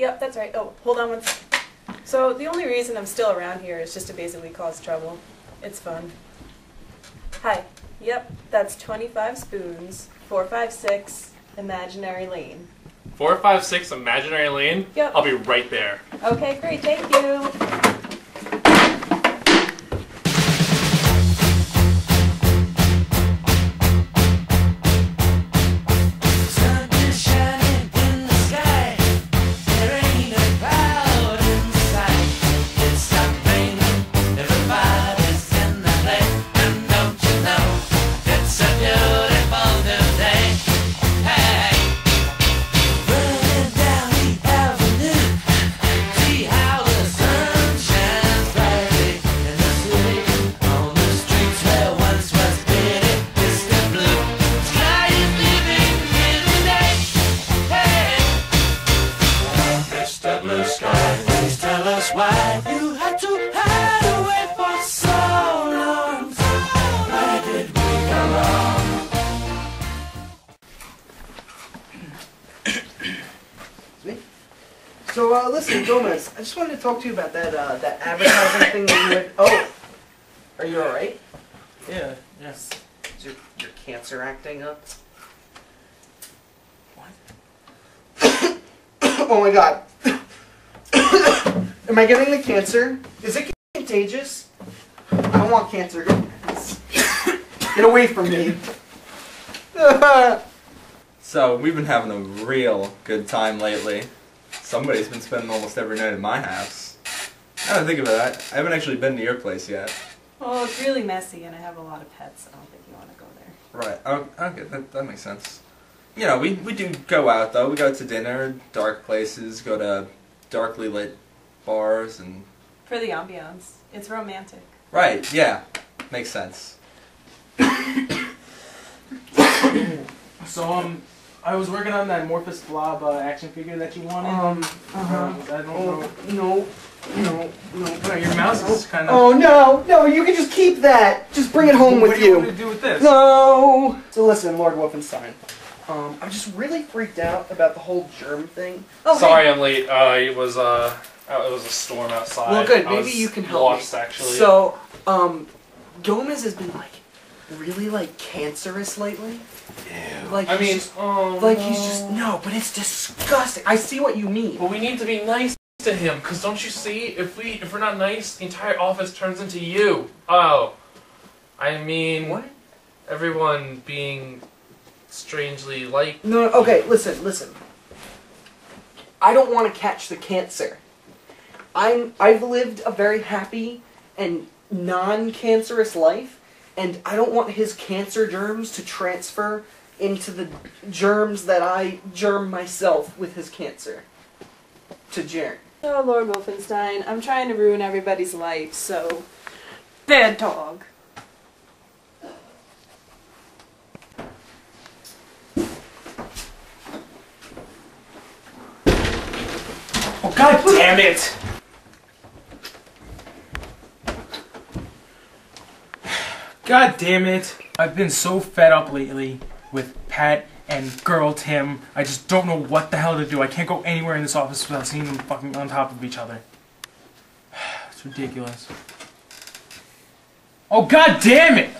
Yep, that's right. Oh, hold on one sec. So the only reason I'm still around here is just to basically cause trouble. It's fun. Hi. Yep, that's 25 spoons, 456, imaginary lane. 456 Imaginary Lane? Yep. I'll be right there. Okay, great, thank you. Why you had to hide away for so long. Where did we go wrong? So uh, listen, Gomez, I just wanted to talk to you about that uh, that advertising thing that you had. Oh, are you all right? Yeah, yes. Is your, your cancer acting up? What? oh my god. Am I getting the cancer? Is it contagious? I don't want cancer. Get away from me. So we've been having a real good time lately. Somebody's been spending almost every night at my house. I don't think about that. I haven't actually been to your place yet. Well, it's really messy and I have a lot of pets. I don't think you want to go there. Right. Oh, okay. That, that makes sense. You know, we, we do go out though. We go to dinner, dark places, go to darkly lit bars, and For the ambiance. It's romantic. right. Yeah, makes sense. So um, I was working on that Morphous Blob uh, action figure that you wanted. Um. Uh huh. Um, I don't Oh know. no, no, no. No, your mouse is kind of. Oh no, no! You can just keep that. Just bring it home what with do you you. want to do with this? No. So listen, Lord Wolfenstein. Um, I'm just really freaked out about the whole germ thing. Oh, hey. Sorry I'm late. Uh, it was uh, uh, it was a storm outside. Well, good. I Maybe was you can help lost, me. actually. So, um, Gomez has been like really like cancerous lately. Like I he's mean, just, oh, like no. he's just no, but it's disgusting. I see what you mean. But we need to be nice to him, cause don't you see? If we if we're not nice, the entire office turns into you. Oh, I mean, What? everyone being strangely like. No, no, okay, listen, listen. I don't want to catch the cancer. I'm I've lived a very happy and non-cancerous life, and I don't want his cancer germs to transfer into the germs that I germ myself with his cancer. To Jaren. Oh, Lord Wolfenstein, I'm trying to ruin everybody's life, so. Bad dog. Oh God damn it! God damn it! I've been so fed up lately with Pat and girl Tim. I just don't know what the hell to do. I can't go anywhere in this office without seeing them fucking on top of each other. It's ridiculous. Oh God damn it!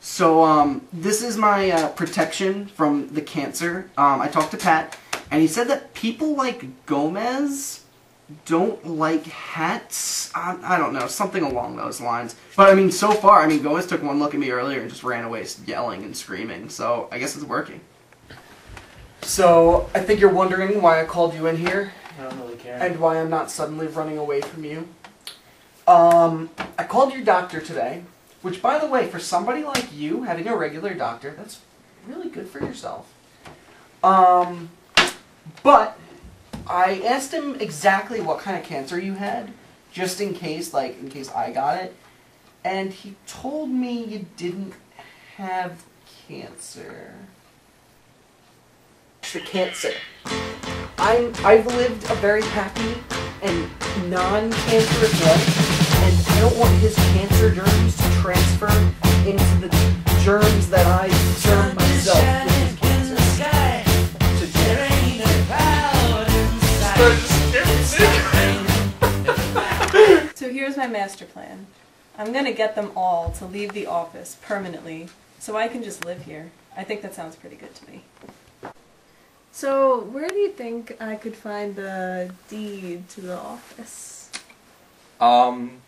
So, um, this is my uh, protection from the cancer. Um, I talked to Pat, and he said that people like Gomez don't like hats. I, I don't know, something along those lines. But I mean, so far, I mean, Gomez took one look at me earlier and just ran away yelling and screaming. So I guess it's working. So I think you're wondering why I called you in here I don't really care. and why I'm not suddenly running away from you. Um, I called your doctor today, which, by the way, for somebody like you, having a regular doctor, that's really good for yourself. Um, but I asked him exactly what kind of cancer you had, just in case, like, in case I got it, and he told me you didn't have cancer. The cancer. I'm I've lived a very happy and non-cancerous life, and I don't want his cancer germs to transfer into the germs that I so here's my master plan. I'm going to get them all to leave the office permanently so I can just live here. I think that sounds pretty good to me. So where do you think I could find the deed to the office? Um,